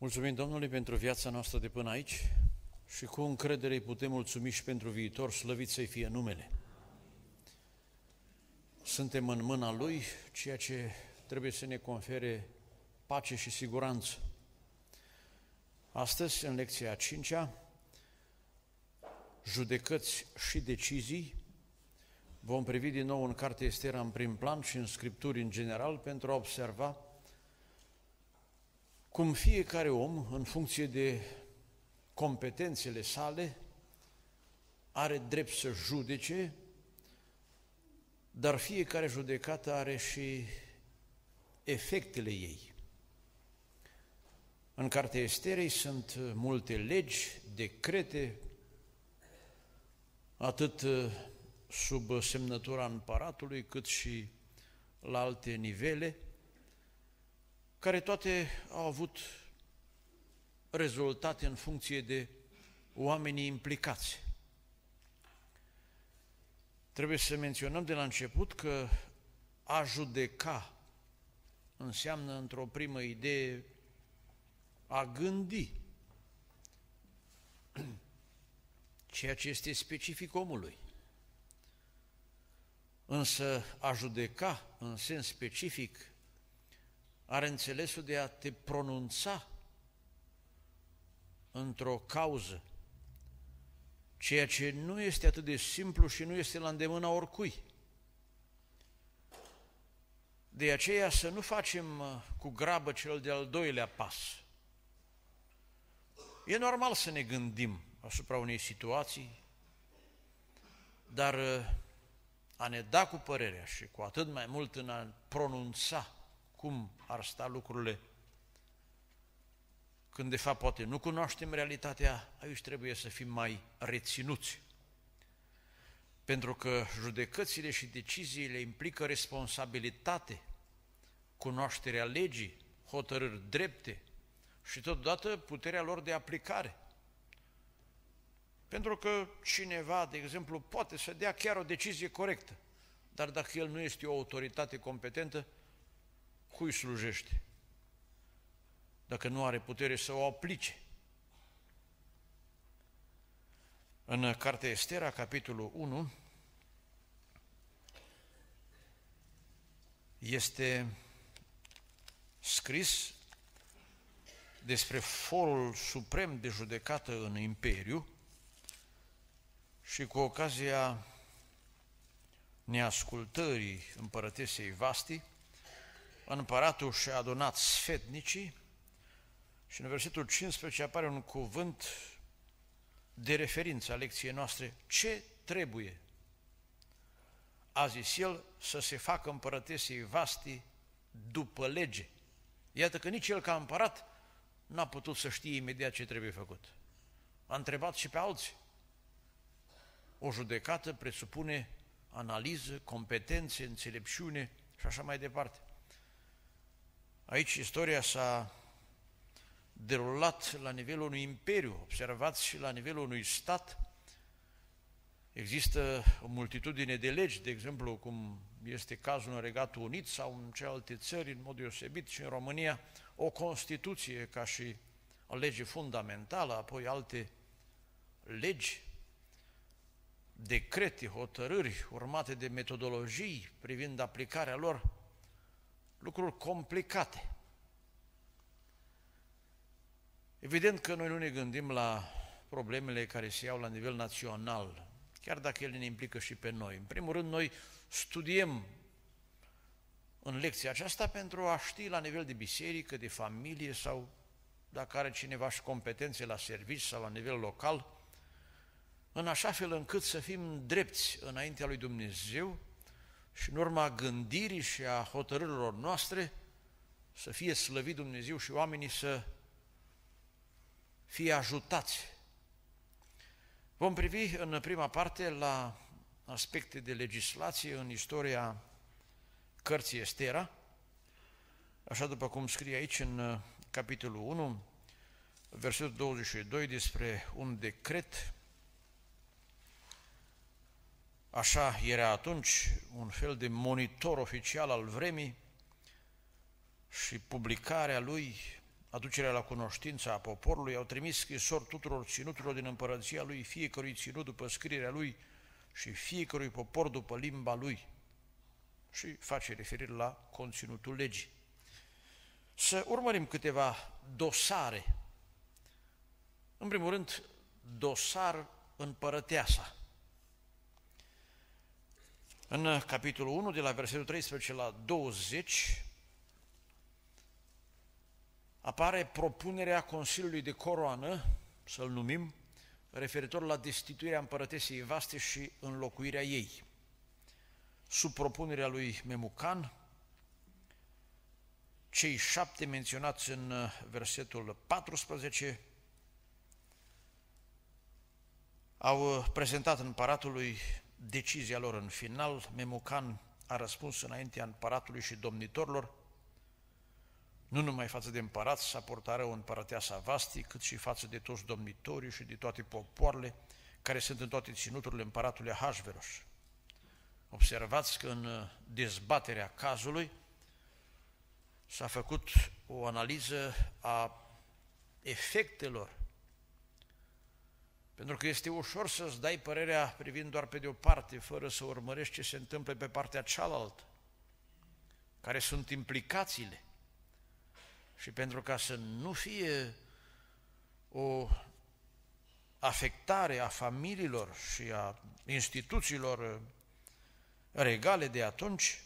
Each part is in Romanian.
Mulțumim Domnului pentru viața noastră de până aici și cu încredere îi putem mulțumi și pentru viitor, slăvit să-i fie numele. Suntem în mâna Lui, ceea ce trebuie să ne confere pace și siguranță. Astăzi, în lecția a cincea, judecăți și decizii, vom privi din nou în Cartea Estera în prim plan și în Scripturi în general pentru a observa cum fiecare om, în funcție de competențele sale, are drept să judece, dar fiecare judecată are și efectele ei. În Cartea Esterei sunt multe legi, decrete, atât sub semnătura împăratului, cât și la alte nivele, care toate au avut rezultate în funcție de oamenii implicați. Trebuie să menționăm de la început că a judeca înseamnă, într-o primă idee, a gândi, ceea ce este specific omului. Însă a judeca în sens specific are înțelesul de a te pronunța într-o cauză, ceea ce nu este atât de simplu și nu este la îndemâna oricui. De aceea să nu facem uh, cu grabă cel de-al doilea pas. E normal să ne gândim asupra unei situații, dar uh, a ne da cu părerea și cu atât mai mult în a pronunța cum ar sta lucrurile, când de fapt poate nu cunoaștem realitatea, aici trebuie să fim mai reținuți. Pentru că judecățile și deciziile implică responsabilitate, cunoașterea legii, hotărâri drepte și totodată puterea lor de aplicare. Pentru că cineva, de exemplu, poate să dea chiar o decizie corectă, dar dacă el nu este o autoritate competentă, cui slujește? Dacă nu are putere să o aplice. În Cartea Estera, capitolul 1, este scris despre forul suprem de judecată în imperiu și cu ocazia neascultării împărătesei Vasti, împăratul și-a adunat sfetnicii și în versetul 15 apare un cuvânt de referință a lecției noastre. Ce trebuie? A zis el să se facă împărătesei Vasti după lege. Iată că nici el ca împărat n-a putut să știe imediat ce trebuie făcut. A întrebat și pe alții. O judecată presupune analiză, competențe, înțelepciune și așa mai departe. Aici istoria s-a derulat la nivelul unui imperiu, observați și la nivelul unui stat. Există o multitudine de legi, de exemplu, cum este cazul în Regatul Unit sau în celelalte țări, în mod deosebit și în România, o Constituție ca și o lege fundamentală, apoi alte legi, decrete, hotărâri urmate de metodologii privind aplicarea lor, lucruri complicate. Evident că noi nu ne gândim la problemele care se iau la nivel național, chiar dacă ele ne implică și pe noi. În primul rând, noi studiem în lecția aceasta pentru a ști la nivel de biserică, de familie sau dacă are cineva și competențe la servici sau la nivel local, în așa fel încât să fim drepți înaintea lui Dumnezeu și în urma gândirii și a hotărârilor noastre să fie slăvit Dumnezeu și oamenii să fie ajutați. Vom privi în prima parte la aspecte de legislație în istoria cărții Estera, așa după cum scrie aici în capitolul 1, versetul 22 despre un decret Așa era atunci un fel de monitor oficial al vremii și publicarea lui aducerea la cunoștință a poporului, au trimis scrisori tuturor ținuturilor din împărăția lui, fiecărui ținut după scrierea lui și fiecărui popor după limba lui. Și face referire la conținutul legii. Să urmărim câteva dosare. În primul rând, dosar împărăteasa. În capitolul 1, de la versetul 13 la 20, apare propunerea Consiliului de Coroană, să-l numim, referitor la destituirea împărătesei vaste și înlocuirea ei. Sub propunerea lui Memucan, cei șapte menționați în versetul 14 au prezentat împăratului decizia lor în final. Memucan a răspuns înaintea împăratului și domnitorilor nu numai față de împărat să portară o împărăteasa Vasti, cât și față de toți domnitorii și de toate popoarele care sunt în toate ținuturile împăratului Ahasveros. Observați că în dezbaterea cazului s-a făcut o analiză a efectelor, pentru că este ușor să-ți dai părerea privind doar pe de o parte, fără să urmărești ce se întâmplă pe partea cealaltă, care sunt implicațiile. Și pentru ca să nu fie o afectare a familiilor și a instituțiilor regale de atunci,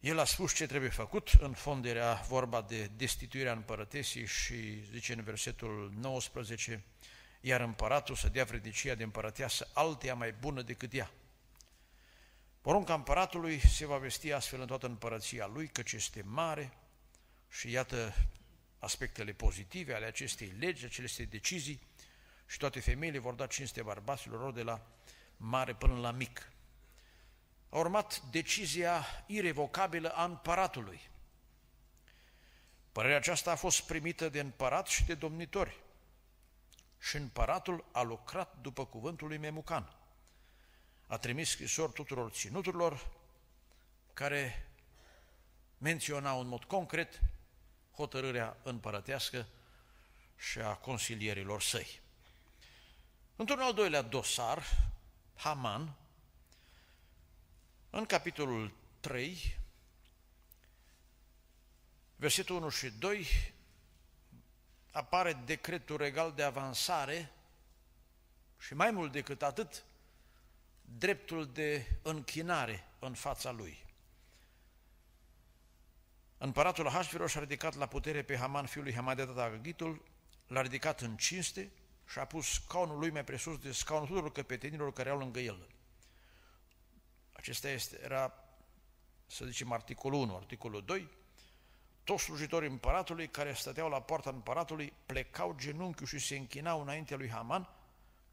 el a spus ce trebuie făcut, în fond era vorba de destituirea împărătesii și zice în versetul 19, iar împăratul să dea vrednicia de împărăteasă alteia mai bună decât ea. Porunca împăratului se va vesti astfel în toată împărăția lui, căci este mare și iată aspectele pozitive ale acestei legi, acestei decizii și toate femeile vor da cinste bărbaților lor de la mare până la mic. A urmat decizia irevocabilă a împăratului. Părerea aceasta a fost primită de împărat și de domnitori. Și împăratul a lucrat după cuvântul lui Memucan a trimis scrisori tuturor ținuturilor care menționau în mod concret hotărârea împărătească și a consilierilor săi. Într-un al doilea dosar, Haman, în capitolul 3, versetul 1 și 2, apare decretul regal de avansare și mai mult decât atât, dreptul de închinare în fața lui. Împăratul Ahasveros a ridicat la putere pe Haman, fiul lui Hamadetat Aghitul, l-a ridicat în cinste și a pus scaunul lui mai presus de scaunul tuturor căpetenilor care au lângă el. Acesta este, era, să zicem, articolul 1. Articolul 2, toți slujitorii împăratului care stăteau la poarta împăratului plecau genunchiul și se închinau înaintea lui Haman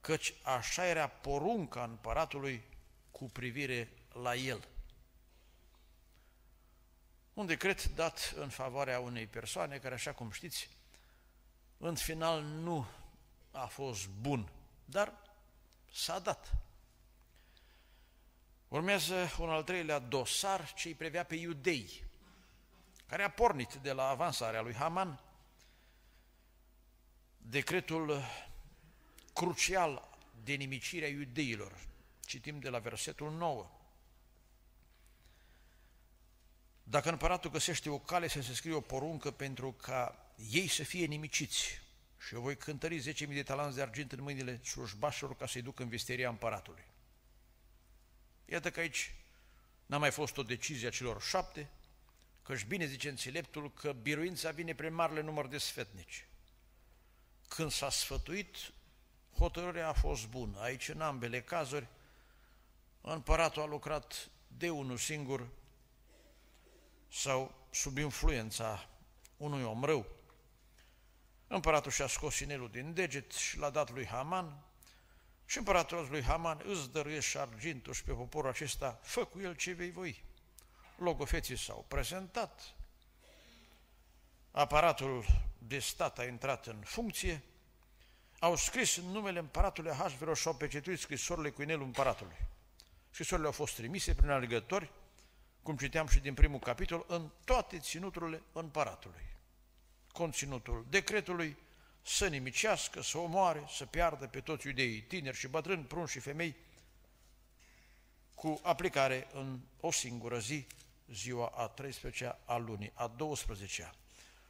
căci așa era porunca împăratului cu privire la el. Un decret dat în favoarea unei persoane care, așa cum știți, în final nu a fost bun, dar s-a dat. Urmează un al treilea dosar ce îi prevea pe iudei, care a pornit de la avansarea lui Haman, decretul crucial de nimicirea iudeilor. Citim de la versetul 9. Dacă împăratul găsește o cale să se scrie o poruncă pentru ca ei să fie nimiciți și eu voi cântări 10.000 de talanți de argint în mâinile slujbașilor ca să-i duc în visteria împăratului. Iată că aici n-a mai fost o decizie a celor șapte, căci bine zice înțeleptul că biruința vine prin marele număr de sfetnici. Când s-a sfătuit, hotărârea a fost bună. Aici, în ambele cazuri, împăratul a lucrat de unul singur sau sub influența unui om rău. Împăratul și-a scos inelul din deget și l-a dat lui Haman și împăratul lui Haman îți dăruiești și argintul și pe poporul acesta, fă cu el ce vei voi. Logofeții s-au prezentat, aparatul de stat a intrat în funcție, au scris în numele împăratului Ahasveros și au pecetuit scrisorile cu inelul împăratului. Scrisorile au fost trimise prin alegători cum citeam și din primul capitol, în toate ținuturile împăratului. Conținutul decretului să nimicească, să omoare, să piardă pe toți iudeii, tineri și bătrâni, prunși și femei, cu aplicare în o singură zi, ziua a 13-a a lunii, a 12-a,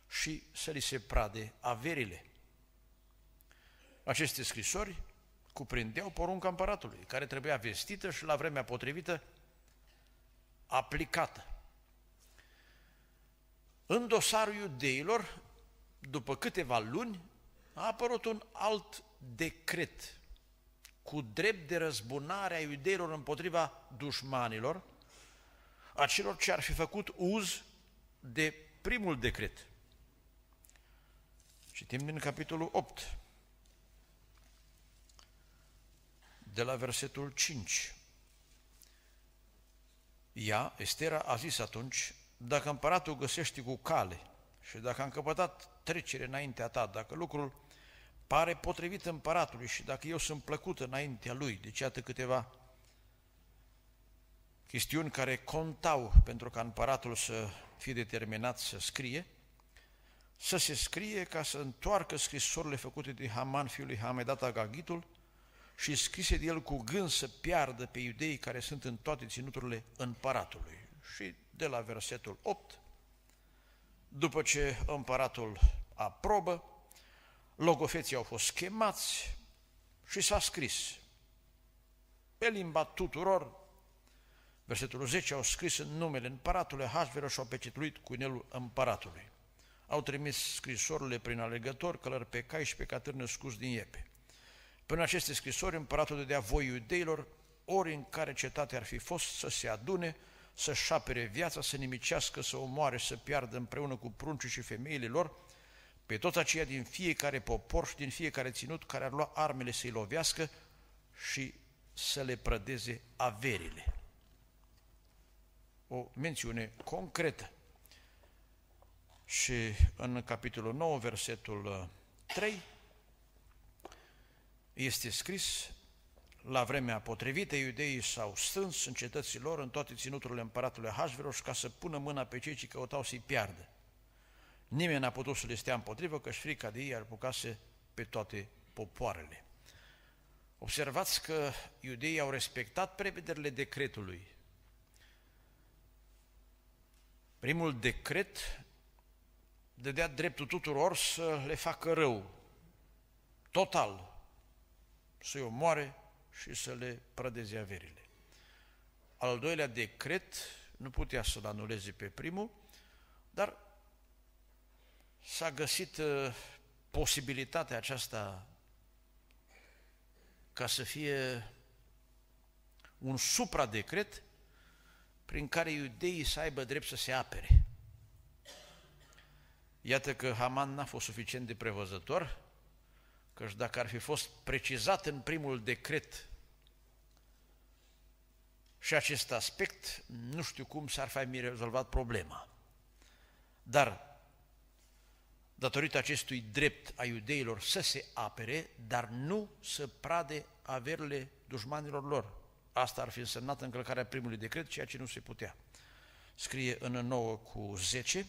și să li se prade averile. Aceste scrisori cuprindeau porunca împăratului, care trebuia vestită și la vremea potrivită aplicată. În dosarul iudeilor, după câteva luni, a apărut un alt decret cu drept de răzbunare a iudeilor împotriva dușmanilor, a celor ce ar fi făcut uz de primul decret. Citim din capitolul 8, de la versetul 5. Ea, Estera, a zis atunci, dacă împăratul găsește cu cale și dacă a încăpătat trecere înaintea ta, dacă lucrul pare potrivit împăratului și dacă eu sunt plăcut înaintea lui, deci iată câteva chestiuni care contau pentru ca împăratul să fie determinat să scrie, să se scrie ca să întoarcă scrisorile făcute de Haman, fiul lui Hamedat Agagitul, și scrise de el cu gând să piardă pe iudeii care sunt în toate ținuturile împăratului. Și de la versetul 8, după ce împăratul aprobă, logofeții au fost chemați și s-a scris pe limba tuturor, versetul 10, au scris în numele împăratului Hasveră și au pecetluit cu inelul împăratului. Au trimis scrisorile prin alegători, călări pe cai și pe catârni născuți din iepe. Până aceste scrisori, împăratul dădea voi iudeilor, ori în care cetatea ar fi fost, să se adune, să-și apere viața, să nimicească, să omoare, să piardă împreună cu pruncii și femeile lor, pe toți aceia din fiecare popor și din fiecare ținut care ar lua armele să-i lovească și să le prădeze averile. O mențiune concretă. Și în capitolul 9, versetul 3, este scris, la vremea potrivită, iudeii s-au strâns în cetățile lor, în toate ținuturile împăratului Ahasveros, ca să pună mâna pe cei ce căutau să-i piardă. Nimeni n-a putut să le stea împotrivă, că frica de ei ar pucase pe toate popoarele. Observați că iudeii au respectat prevederile decretului. Primul decret dădea dreptul tuturor să le facă rău, total, să-i omoare și să le prădeze averile. Al doilea decret nu putea să-l anuleze pe primul, dar s-a găsit uh, posibilitatea aceasta ca să fie un supradecret prin care iudeii să aibă drept să se apere. Iată că Haman n-a fost suficient de prevăzător Căci dacă ar fi fost precizat în primul decret și acest aspect, nu știu cum s-ar fi rezolvat problema. Dar, datorită acestui drept a iudeilor să se apere, dar nu să prade averile dușmanilor lor. Asta ar fi însemnat încălcarea primului decret, ceea ce nu se putea. Scrie în 9 cu 10,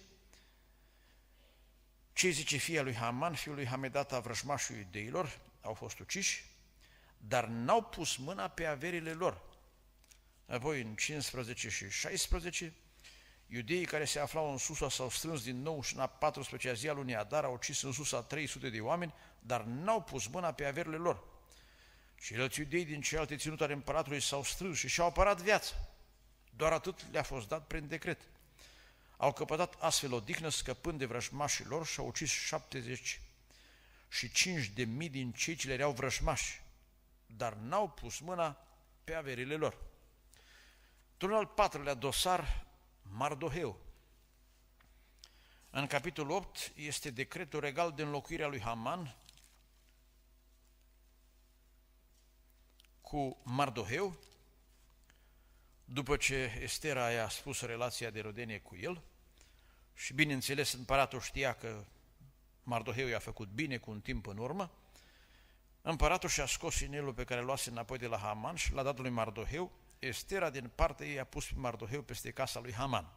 ce zice fia lui Haman, fiul lui Hamedata, vrăjmașul iudeilor, au fost uciși, dar n-au pus mâna pe averile lor. Apoi, în 15 și 16, iudeii care se aflau în Susa s-au strâns din nou și în a 14-a zi a lunii Adar au ucis în Susa 300 de oameni, dar n-au pus mâna pe averile lor. Ceilalți iudei din celelalte ținut ale împăratului s-au strâns și și-au apărat viața. Doar atât le-a fost dat prin decret. Au căpătat astfel o dihnă scăpând de vrășmașii lor și au ucis 70 și 5 de mii din cei ce le erau vrășmași, dar n-au pus mâna pe averile lor. Într-un al patrulea dosar, Mardoheu. În capitolul 8 este decretul regal de înlocuirea lui Haman cu Mardoheu, după ce Estera i-a spus relația de rodenie cu el, și bineînțeles împăratul știa că Mardoheu i-a făcut bine cu un timp în urmă, împăratul și-a scos inelul pe care l luase înapoi de la Haman și l-a dat lui Mardoheu Estera din partea ei a pus pe Mardoheu peste casa lui Haman.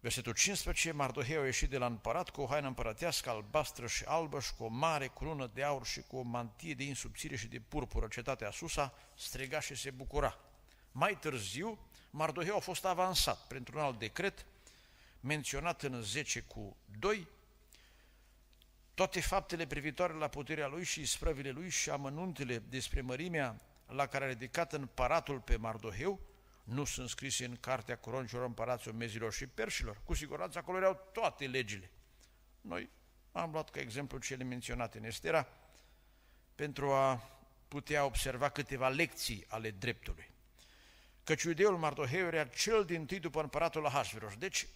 Versetul 15, Mardoheu a ieșit de la împărat cu o haină împărătească albastră și albă și cu o mare crună de aur și cu o mantie de insubțire și de purpură. Cetatea Susa striga și se bucura. Mai târziu, Mardoheu a fost avansat printr-un alt decret, menționat în 10 cu 2, toate faptele privitoare la puterea lui și isprăvile lui și amănuntele despre mărimea la care a ridicat împăratul pe Mardoheu, nu sunt scrise în cartea cronicilor împăraților mezilor și perșilor. Cu siguranță acolo erau toate legile. Noi am luat ca exemplu cele menționate în Estera pentru a putea observa câteva lecții ale dreptului. Căci iudeul Mardoheu era cel din tâi după împăratul Ahasveros. Deci,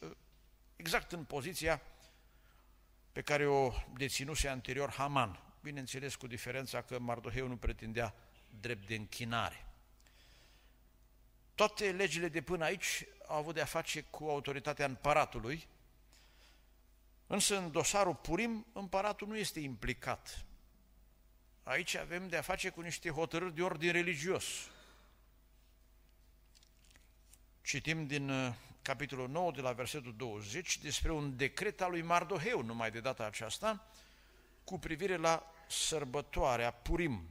exact în poziția pe care o deținuse anterior Haman. Bineînțeles, cu diferența că Mardoheu nu pretindea drept de închinare. Toate legile de până aici au avut de-a face cu autoritatea împăratului, însă în dosarul Purim împăratul nu este implicat. Aici avem de-a face cu niște hotărâri de ordin religios. Citim din uh, capitolul 9, de la versetul 20, despre un decret al lui Mardoheu, numai de data aceasta, cu privire la sărbătoarea Purim.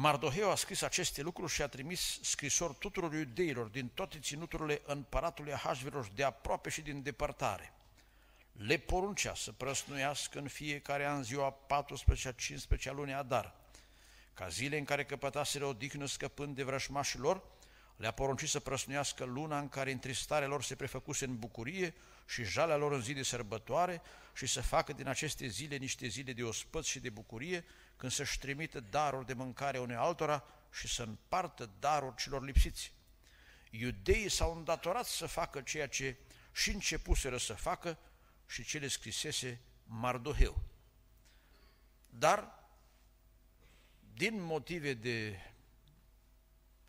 Mardoheu a scris aceste lucruri și a trimis scrisori tuturor iudeilor din toate ținuturile împăratului Ahasveros de aproape și din depărtare. Le poruncea să prăsnuiască în fiecare an ziua 14 15 a lunii Adar, ca zile în care căpătaseră odihnă scăpând de vrășmașilor, le-a poruncit să prăsnuiască luna în care întristarea lor se prefăcuse în bucurie și jalea lor în zi de sărbătoare și să facă din aceste zile niște zile de ospăț și de bucurie, când să-și trimită daruri de mâncare unei altora și să împartă daruri celor lipsiți. Iudeii s-au îndatorat să facă ceea ce și începuseră să facă și ce le scrisese Mardoheu. Dar, din motive de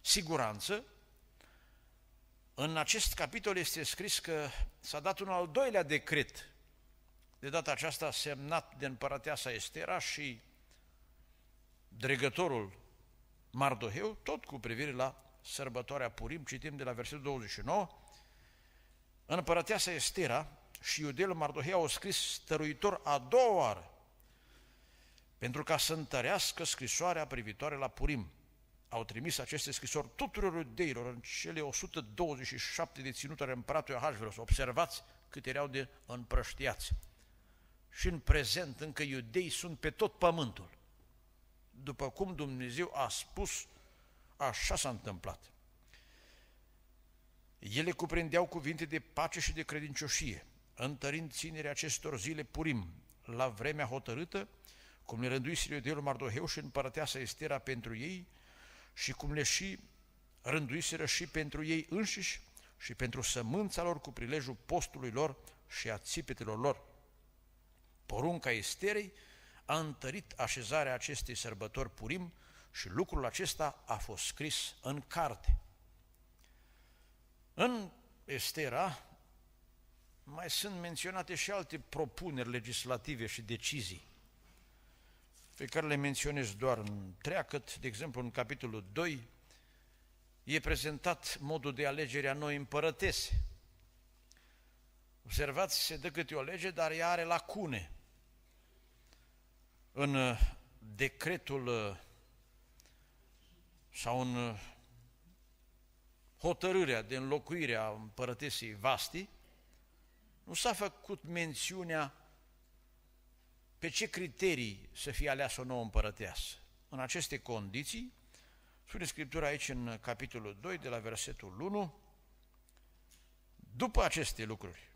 siguranță, în acest capitol este scris că s-a dat un al doilea decret, de data aceasta semnat de împărăteasa Estera și dregătorul Mardoheu, tot cu privire la sărbătoarea Purim, citim de la versetul 29, împărăteasa Estera și iudelul Mardoheu au scris stăruitor a doua oară, pentru ca să întărească scrisoarea privitoare la Purim, au trimis aceste scrisori tuturor iudeilor în cele 127 de ținuturi împăratului Ahasveros. Observați cât erau de împrăștiați. Și în prezent încă iudei sunt pe tot pământul. După cum Dumnezeu a spus, așa s-a întâmplat. Ele cuprindeau cuvinte de pace și de credincioșie, întărind ținerea acestor zile purim la vremea hotărâtă, cum le rânduise iudeul Mardoheu și împărăteasa Estera pentru ei, și cum le și rânduiseră și pentru ei înșiși și pentru sămânța lor cu prilejul postului lor și a țipetelor lor. Porunca Esterei a întărit așezarea acestei sărbători Purim și lucrul acesta a fost scris în carte. În Estera mai sunt menționate și alte propuneri legislative și decizii pe care le menționez doar în treacăt, de exemplu în capitolul 2, e prezentat modul de alegere a noi împărătese. Observați, se dă câte o lege, dar ea are lacune. În uh, decretul uh, sau în uh, hotărârea de înlocuire a împărătesei Vasti, nu s-a făcut mențiunea pe ce criterii să fie aleasă o nouă împărăteasă. În aceste condiții, spune Scriptura aici în capitolul 2, de la versetul 1, după aceste lucruri,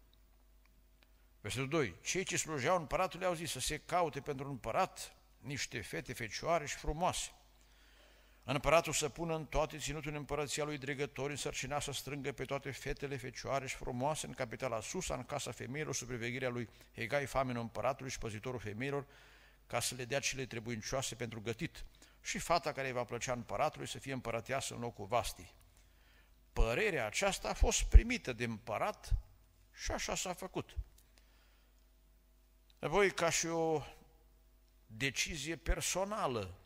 versetul 2, cei ce slujeau împăratului au zis să se caute pentru un împărat niște fete fecioare și frumoase, Împăratul să pună în toate ținutul împărăția lui dregători, însărcina să strângă pe toate fetele fecioare și frumoase în capitala Susa, în casa femeilor, sub privegherea lui Hegai, famenul împăratului și păzitorul femeilor, ca să le dea cele trebuincioase pentru gătit. Și fata care îi va plăcea împăratului să fie împărăteasă în locul Vastii. Părerea aceasta a fost primită de împărat și așa s-a făcut. Apoi, ca și o decizie personală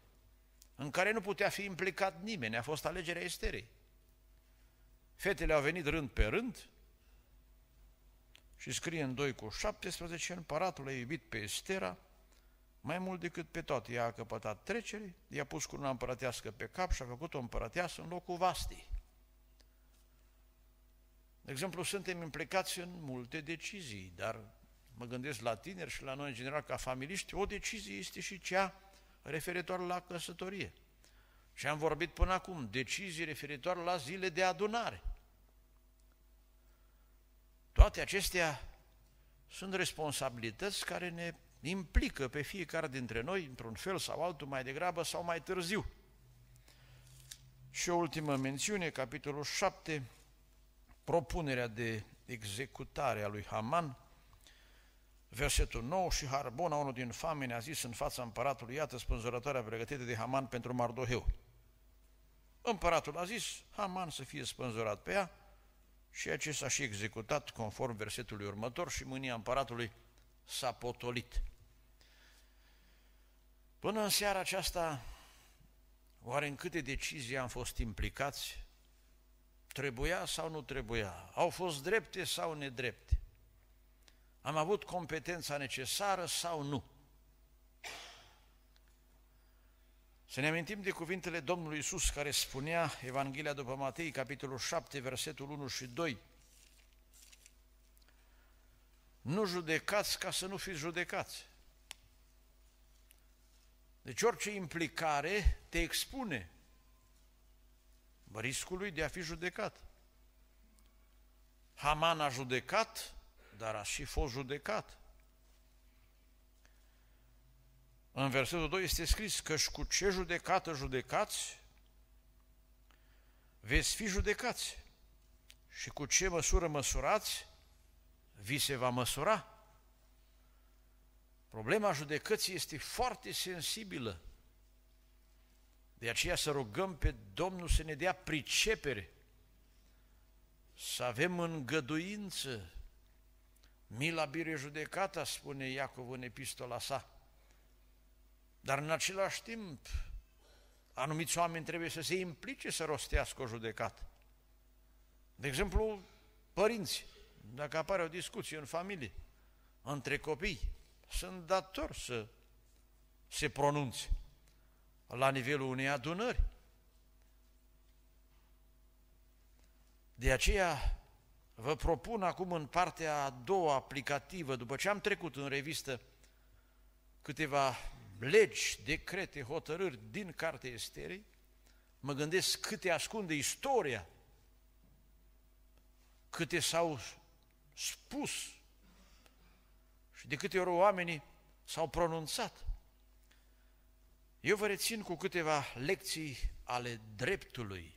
în care nu putea fi implicat nimeni, a fost alegerea Esterei. Fetele au venit rând pe rând și scrie în 2 cu 17, împăratul a iubit pe Estera mai mult decât pe toate. Ea a căpătat trecere, i-a pus cu una împărătească pe cap și a făcut o împărăteasă în locul vastii. De exemplu, suntem implicați în multe decizii, dar mă gândesc la tineri și la noi în general ca familiști, o decizie este și cea referitoare la căsătorie. Și am vorbit până acum, decizii referitoare la zile de adunare. Toate acestea sunt responsabilități care ne implică pe fiecare dintre noi, într-un fel sau altul, mai degrabă sau mai târziu. Și o ultimă mențiune, capitolul 7, propunerea de executare a lui Haman, versetul 9, și Harbona, unul din famine, a zis în fața împăratului, iată spânzurătoarea pregătită de Haman pentru Mardoheu. Împăratul a zis, Haman să fie spânzurat pe ea, și acesta s-a și executat conform versetului următor și mânia împăratului s-a potolit. Până în seara aceasta, oare în câte decizii am fost implicați? Trebuia sau nu trebuia? Au fost drepte sau nedrepte? Am avut competența necesară sau nu? Să ne amintim de cuvintele Domnului Isus care spunea, Evanghelia după Matei, capitolul 7, versetul 1 și 2, Nu judecați ca să nu fiți judecați. Deci orice implicare te expune riscului de a fi judecat. Haman a judecat, dar a și fost judecat. În versetul 2 este scris că și cu ce judecată judecați, veți fi judecați. Și cu ce măsură măsurați, vi se va măsura. Problema judecății este foarte sensibilă. De aceea să rugăm pe Domnul să ne dea pricepere, să avem îngăduință. Mila bire judecata, spune Iacov în epistola sa. Dar în același timp, anumiți oameni trebuie să se implice să rostească o judecată. De exemplu, părinți, dacă apare o discuție în familie, între copii, sunt datori să se pronunțe la nivelul unei adunări. De aceea vă propun acum în partea a doua aplicativă, după ce am trecut în revistă câteva legi, decrete, hotărâri din Cartea Esterei, mă gândesc câte ascunde istoria, câte s-au spus și de câte ori oamenii s-au pronunțat. Eu vă rețin cu câteva lecții ale dreptului.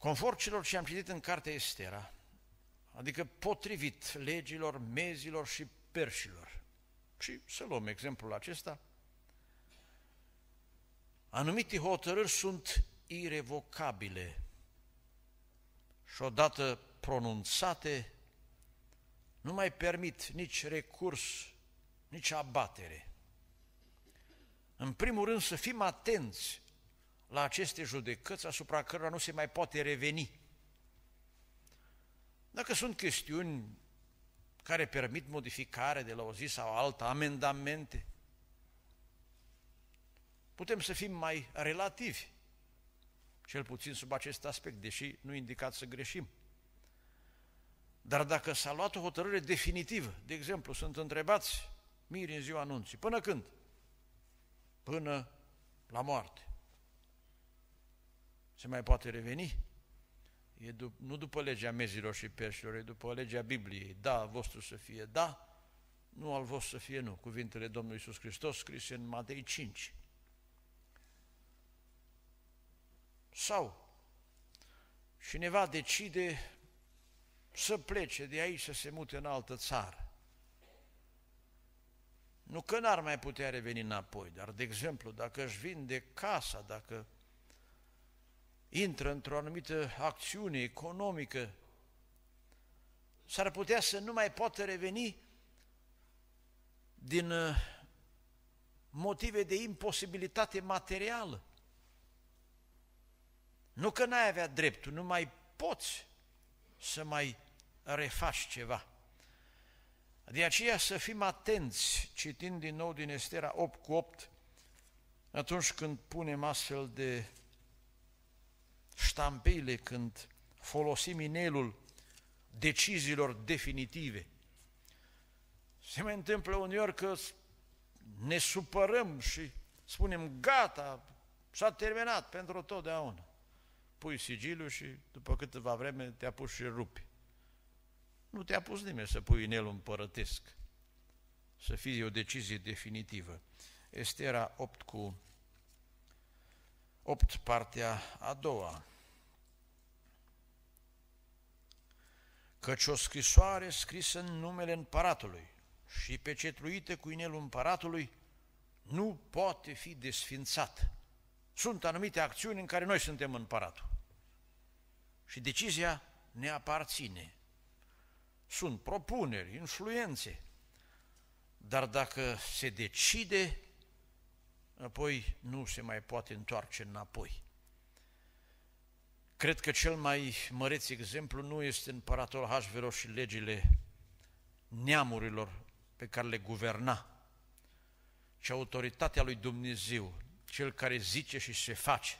Conform celor ce am citit în cartea Estera, adică potrivit legilor, mezilor și perșilor, și să luăm exemplul acesta, anumite hotărâri sunt irevocabile și odată pronunțate, nu mai permit nici recurs, nici abatere. În primul rând să fim atenți la aceste judecăți asupra cărora nu se mai poate reveni. Dacă sunt chestiuni care permit modificare de la o zi sau alta, amendamente, putem să fim mai relativi, cel puțin sub acest aspect, deși nu indicat să greșim. Dar dacă s-a luat o hotărâre definitivă, de exemplu, sunt întrebați miri în ziua anunții, până când? Până la moarte. Se mai poate reveni? E dup- nu după legea mezilor și perșilor, e după legea Bibliei. Da, al vostru să fie da, nu al vostru să fie nu. Cuvintele Domnului Iisus Hristos scrise în Matei 5. Sau cineva decide să plece de aici, să se mute în altă țară. Nu că n-ar mai putea reveni înapoi, dar, de exemplu, dacă își vinde casa, dacă intră într-o anumită acțiune economică, s-ar putea să nu mai poată reveni din uh, motive de imposibilitate materială. Nu că n-ai avea dreptul, nu mai poți să mai refaci ceva. De aceea să fim atenți, citind din nou din Estera 8 cu 8, atunci când punem astfel de ștampile, când folosim inelul deciziilor definitive. Se mai întâmplă uneori că ne supărăm și spunem gata, s-a terminat pentru totdeauna. Pui sigiliu și după câteva vreme te apuci și rupi. Nu te-a pus nimeni să pui în el un părătesc, să fie o decizie definitivă. Estera 8 cu 8, partea a doua. Căci o scrisoare scrisă în numele împăratului și pecetluită cu inelul împăratului nu poate fi desfințată. Sunt anumite acțiuni în care noi suntem împăratul. Și decizia ne aparține. Sunt propuneri, influențe. Dar dacă se decide, apoi nu se mai poate întoarce înapoi. Cred că cel mai măreț exemplu nu este împăratul Hașvero și legile neamurilor pe care le guverna, ci autoritatea lui Dumnezeu, cel care zice și se face.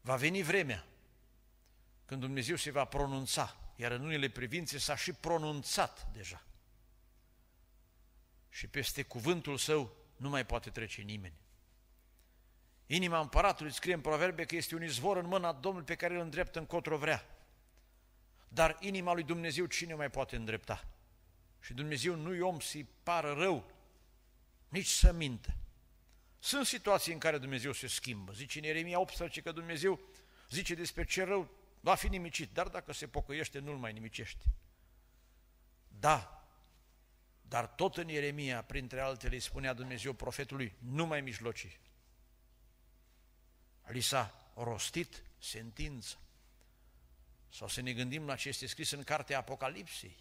Va veni vremea când Dumnezeu se va pronunța, iar în unele privințe s-a și pronunțat deja. Și peste cuvântul său nu mai poate trece nimeni. Inima împăratului scrie în proverbe că este un izvor în mâna Domnului pe care îl îndreptă încotro vrea. Dar inima lui Dumnezeu cine mai poate îndrepta? Și Dumnezeu nu-i om să-i pară rău, nici să mintă. Sunt situații în care Dumnezeu se schimbă. Zice în Ieremia 18 că Dumnezeu zice despre ce rău va fi nimicit, dar dacă se pocăiește, nu-l mai nimicește. Da, dar tot în Ieremia, printre altele, îi spunea Dumnezeu profetului, nu mai mijloci. Li s-a rostit sentința. Sau să ne gândim la ce este scris în cartea Apocalipsei.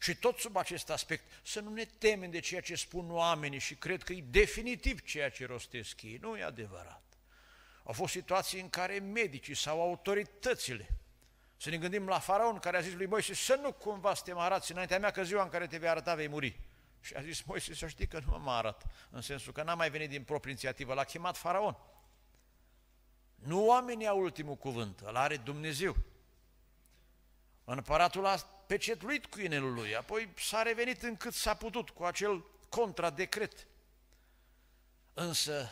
Și tot sub acest aspect, să nu ne temem de ceea ce spun oamenii și cred că e definitiv ceea ce rostesc ei. Nu e adevărat. Au fost situații în care medicii sau autoritățile, să ne gândim la faraon care a zis lui Moise, să nu cumva să te mă arăți înaintea mea că ziua în care te vei arăta vei muri. Și a zis Moise să știi că nu mă arăt, în sensul că n-a mai venit din proprie inițiativă, l-a chemat faraon. Nu oamenii au ultimul cuvânt, îl are Dumnezeu. Împăratul a pecetluit cu inelul lui, apoi s-a revenit încât s-a putut cu acel contradecret. Însă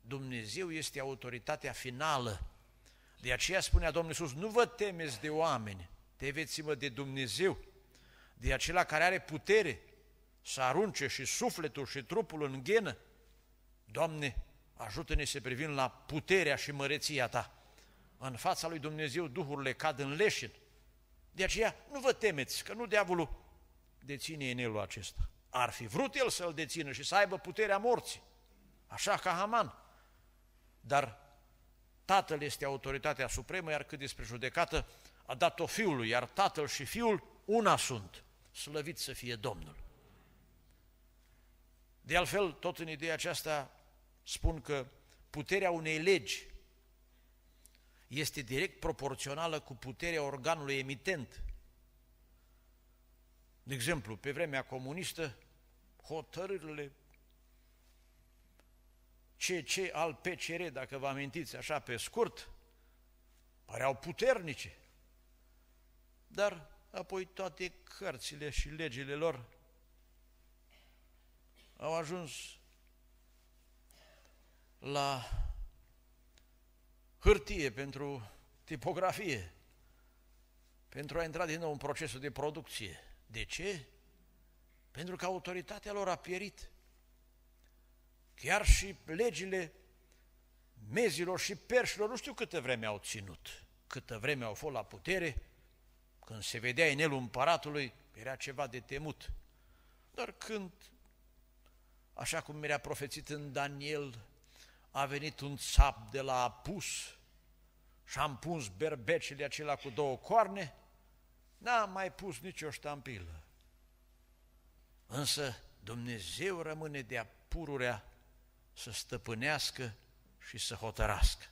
Dumnezeu este autoritatea finală. De aceea spunea Domnul Iisus, nu vă temeți de oameni, temeți-vă de Dumnezeu, de acela care are putere să arunce și sufletul și trupul în ghenă. Doamne, ajută-ne să privim la puterea și măreția Ta. În fața lui Dumnezeu duhurile cad în leșin. De aceea nu vă temeți, că nu diavolul deține inelul acesta. Ar fi vrut el să-l dețină și să aibă puterea morții, așa ca Haman. Dar Tatăl este autoritatea supremă, iar cât despre judecată, a dat-o Fiului, iar Tatăl și Fiul una sunt. Slăvit să fie Domnul. De altfel, tot în ideea aceasta spun că puterea unei legi este direct proporțională cu puterea organului emitent. De exemplu, pe vremea comunistă, hotărârile CC al PCR, dacă vă amintiți așa pe scurt, păreau puternice. Dar apoi toate cărțile și legile lor au ajuns la hârtie pentru tipografie, pentru a intra din nou în procesul de producție. De ce? Pentru că autoritatea lor a pierit. Chiar și legile mezilor și perșilor, nu știu câtă vreme au ținut, câtă vreme au fost la putere, când se vedea inelul împăratului, era ceva de temut. Dar când, așa cum mi-era profețit în Daniel, a venit un țap de la apus și am pus berbecele acela cu două coarne, n-am mai pus nicio ștampilă. Însă Dumnezeu rămâne de pururea să stăpânească și să hotărască.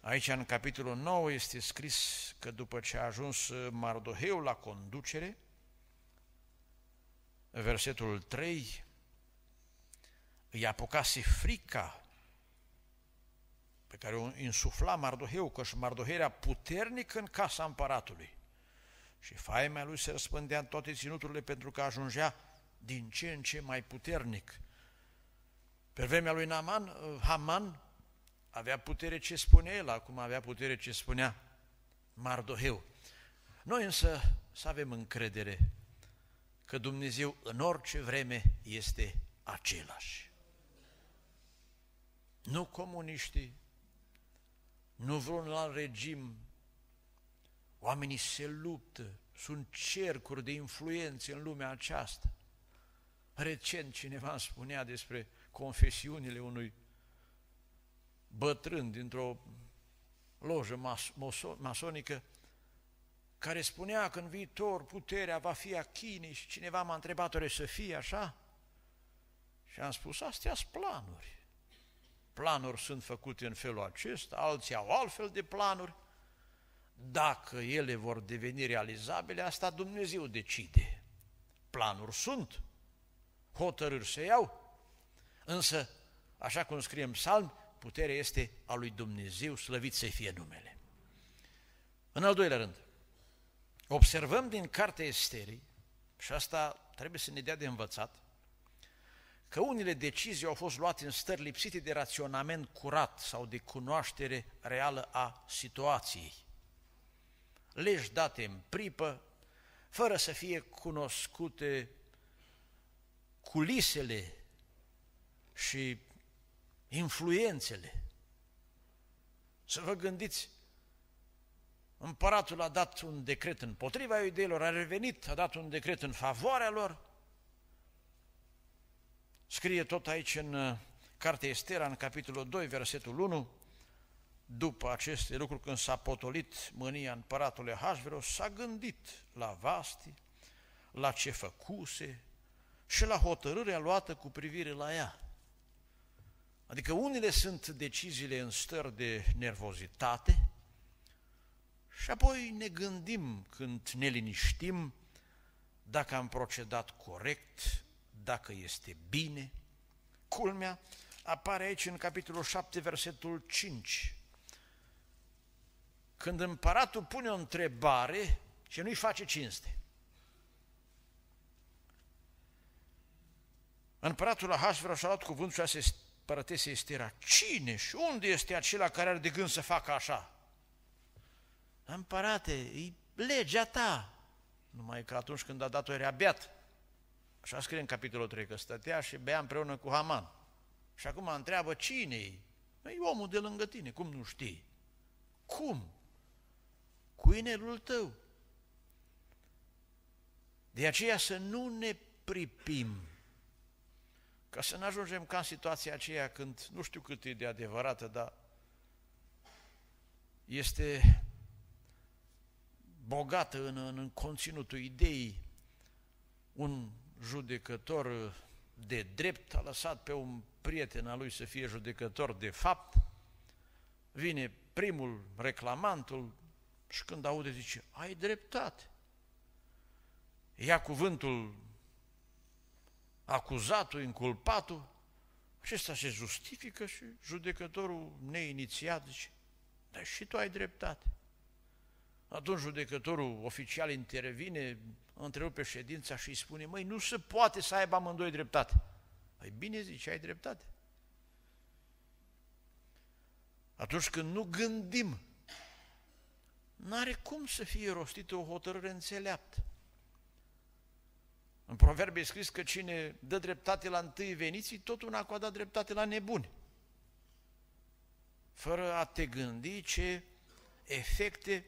Aici, în capitolul 9, este scris că după ce a ajuns Mardoheu la conducere, versetul 3, îi apucase frica pe care o insufla Mardoheu, că și Mardoheu era puternic în casa împăratului. Și faimea lui se răspândea în toate ținuturile pentru că ajungea din ce în ce mai puternic. Pe vremea lui Naman, Haman avea putere ce spunea el, acum avea putere ce spunea Mardoheu. Noi însă să avem încredere că Dumnezeu în orice vreme este același. Nu comuniștii, nu vreun alt regim, oamenii se luptă, sunt cercuri de influențe în lumea aceasta. Recent cineva îmi spunea despre confesiunile unui bătrân dintr-o lojă mas- masonică care spunea că în viitor puterea va fi a Chinei și cineva m-a întrebat ori să fie așa? Și am spus, astea sunt planuri. Planuri sunt făcute în felul acesta, alții au altfel de planuri. Dacă ele vor deveni realizabile, asta Dumnezeu decide. Planuri sunt, hotărâri se iau, însă, așa cum scrie în psalm, puterea este a lui Dumnezeu, slăvit să fie numele. În al doilea rând, observăm din cartea Esterii, și asta trebuie să ne dea de învățat, că unele decizii au fost luate în stări lipsite de raționament curat sau de cunoaștere reală a situației. Legi date în pripă, fără să fie cunoscute culisele și influențele. Să vă gândiți, împăratul a dat un decret împotriva iudeilor, a revenit, a dat un decret în favoarea lor. Scrie tot aici în uh, Cartea Estera, în capitolul 2, versetul 1, după aceste lucruri, când s-a potolit mânia împăratului Ahasveros, s-a gândit la Vasti, la ce făcuse și la hotărârea luată cu privire la ea. Adică unele sunt deciziile în stări de nervozitate și apoi ne gândim când ne liniștim dacă am procedat corect, dacă este bine. Culmea apare aici în capitolul 7, versetul 5. Când împăratul pune o întrebare și nu-i face cinste. Împăratul Ahasvera și-a luat cuvântul și a părătese Estera, cine și unde este acela care are de gând să facă așa? Împărate, e legea ta. Numai că atunci când a dat-o era beat. Așa scrie în capitolul 3, că stătea și bea împreună cu Haman. Și acum întreabă cine e? E omul de lângă tine, cum nu știi? Cum? Cu inelul tău. De aceea să nu ne pripim ca să nu ajungem ca în situația aceea când nu știu cât e de adevărată, dar este bogată în, în, în conținutul ideii. Un judecător de drept a lăsat pe un prieten al lui să fie judecător de fapt, vine primul reclamantul și când aude zice, ai dreptate. Ia cuvântul acuzatul, inculpatul, acesta se justifică și judecătorul neinițiat zice, dar și tu ai dreptate. Atunci judecătorul oficial intervine, întrerupe ședința și îi spune, măi, nu se poate să aibă amândoi dreptate. Păi bine zice, ai dreptate. Atunci când nu gândim, n-are cum să fie rostită o hotărâre înțeleaptă. În proverbe e scris că cine dă dreptate la întâi veniții, tot una cu a dat dreptate la nebuni. Fără a te gândi ce efecte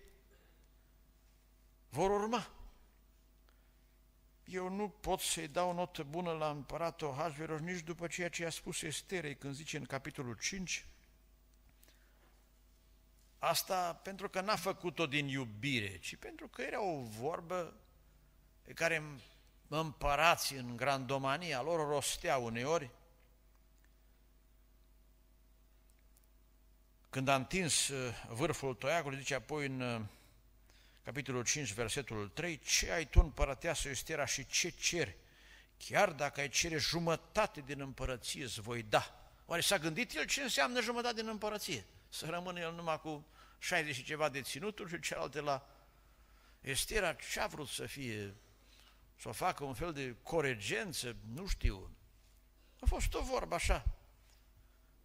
vor urma. Eu nu pot să-i dau o notă bună la împăratul Ahasveros nici după ceea ce a spus Esterei când zice în capitolul 5. Asta pentru că n-a făcut-o din iubire, ci pentru că era o vorbă pe care împărații în grandomania lor rostea uneori, când a întins uh, vârful toiacului, zice apoi în uh, capitolul 5, versetul 3, ce ai tu împărăteasă Estera și ce ceri? Chiar dacă ai cere jumătate din împărăție, îți voi da. Oare s-a gândit el ce înseamnă jumătate din împărăție? Să rămână el numai cu 60 și ceva de ținuturi și celelalte la Estera ce a vrut să fie? Să o facă un fel de coregență? Nu știu. A fost o vorbă așa.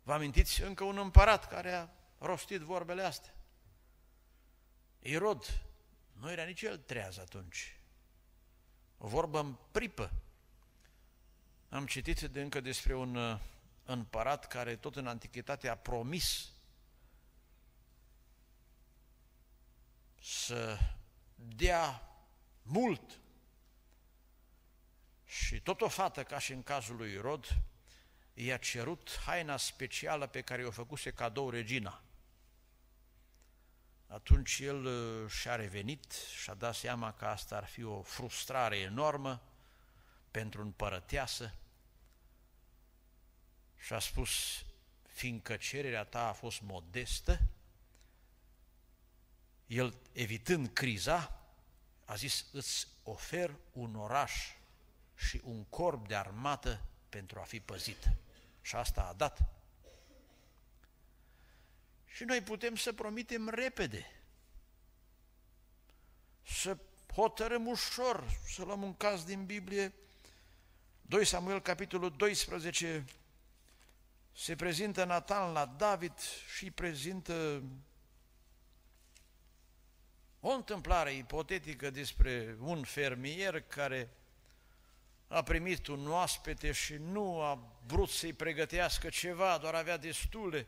Vă amintiți încă un împărat care a rostit vorbele astea? Irod, nu era nici el treaz atunci. O vorbă în pripă. Am citit de încă despre un uh, împărat care tot în antichitate a promis să dea mult și tot o fată, ca și în cazul lui Rod, i-a cerut haina specială pe care o făcuse cadou regina. Atunci el uh, și-a revenit și-a dat seama că asta ar fi o frustrare enormă pentru împărăteasă și a spus, fiindcă cererea ta a fost modestă, el, evitând criza, a zis, îți ofer un oraș și un corp de armată pentru a fi păzit. Și asta a dat. Și noi putem să promitem repede, să hotărâm ușor, să luăm un caz din Biblie, 2 Samuel, capitolul 12, se prezintă Nathan la David și prezintă o întâmplare ipotetică despre un fermier care a primit un oaspete și nu a vrut să-i pregătească ceva, doar avea destule.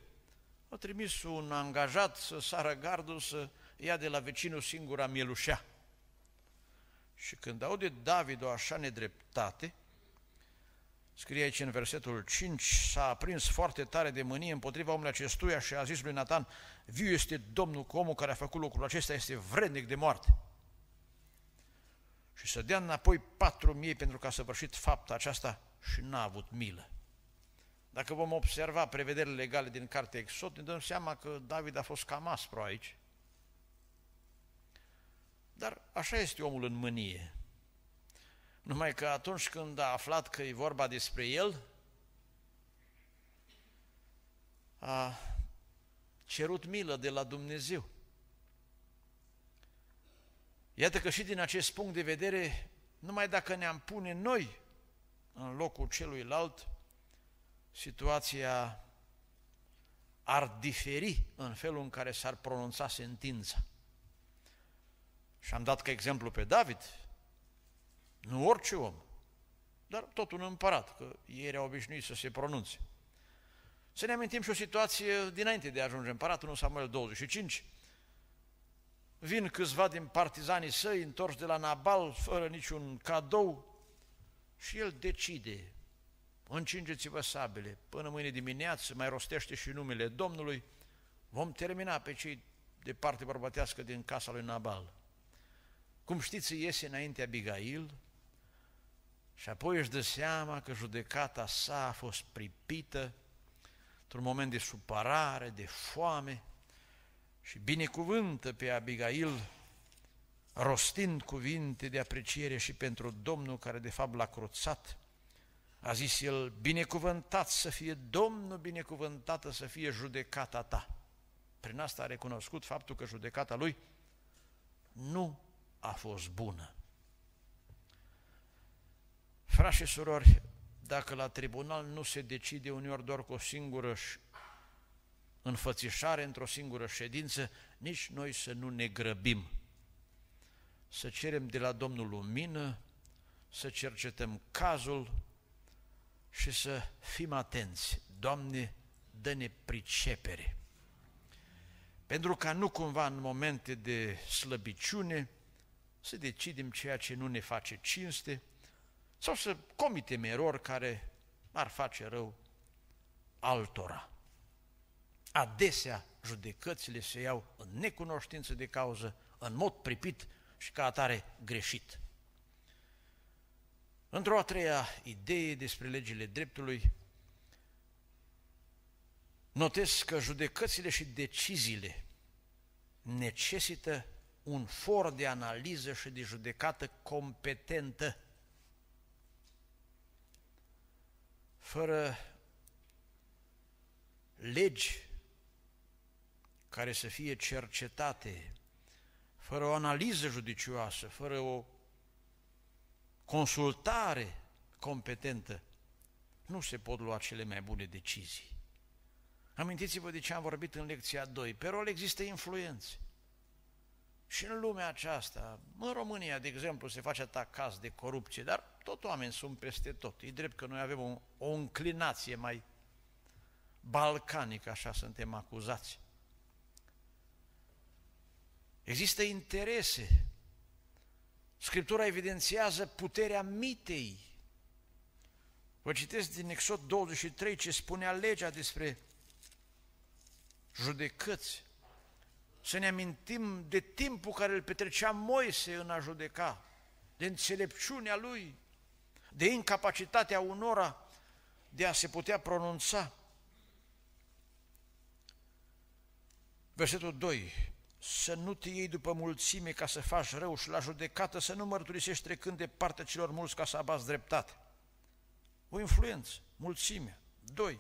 A trimis un angajat să sară gardul să ia de la vecinul singura mielușea. Și când aude David o așa nedreptate, scrie aici în versetul 5, s-a aprins foarte tare de mânie împotriva omului acestuia și a zis lui Nathan, viu este Domnul cu omul care a făcut lucrul acesta, este vrednic de moarte. Și să dea înapoi patru mii pentru că a săvârșit fapta aceasta și n-a avut milă. Dacă vom observa prevederile legale din cartea Exod, ne dăm seama că David a fost cam aspru aici. Dar așa este omul în mânie. Numai că atunci când a aflat că e vorba despre el, a cerut milă de la Dumnezeu. Iată că și din acest punct de vedere, numai dacă ne-am pune noi în locul celuilalt, situația ar diferi în felul în care s-ar pronunța sentința. Și am dat ca exemplu pe David, nu orice om, dar tot un împărat, că ei erau obișnuiți să se pronunțe. Să ne amintim și o situație dinainte de a ajunge împăratul, în Samuel 25. Vin câțiva din partizanii săi, întorși de la Nabal, fără niciun cadou, și el decide, încingeți-vă sabele, până mâine dimineață, mai rostește și numele Domnului, vom termina pe cei de parte bărbătească din casa lui Nabal. Cum știți, iese înainte Abigail, și apoi își dă seama că judecata sa a fost pripită într-un moment de supărare, de foame și binecuvântă pe Abigail, rostind cuvinte de apreciere și pentru Domnul care de fapt l-a cruțat. A zis el, binecuvântat să fie Domnul, binecuvântată să fie judecata ta. Prin asta a recunoscut faptul că judecata lui nu a fost bună. Frați și surori, dacă la tribunal nu se decide uneori doar cu o singură înfățișare într-o singură ședință, nici noi să nu ne grăbim. Să cerem de la Domnul lumină, să cercetăm cazul și să fim atenți. Doamne, dă-ne pricepere. Pentru ca nu cumva în momente de slăbiciune să decidem ceea ce nu ne face cinste, sau să comitem erori care ar face rău altora. Adesea judecățile se iau în necunoștință de cauză, în mod pripit și ca atare greșit. Într-o a treia idee despre legile dreptului, notez că judecățile și deciziile necesită un for de analiză și de judecată competentă. Fără legi care să fie cercetate, fără o analiză judicioasă, fără o consultare competentă, nu se pot lua cele mai bune decizii. Amintiți-vă de ce am vorbit în lecția 2. Pe rol există influențe. Și în lumea aceasta, în România, de exemplu, se face atac caz de corupție, dar tot oameni sunt peste tot. E drept că noi avem o, o înclinație mai balcanică, așa suntem acuzați. Există interese. Scriptura evidențiază puterea mitei. Vă citesc din Exod 23 ce spunea legea despre judecăți. Să ne amintim de timpul care îl petrecea Moise în a judeca, de înțelepciunea lui, de incapacitatea unora de a se putea pronunța. Versetul 2 să nu te iei după mulțime ca să faci rău și la judecată să nu mărturisești trecând de partea celor mulți ca să abați dreptate. O influență, mulțime. Doi,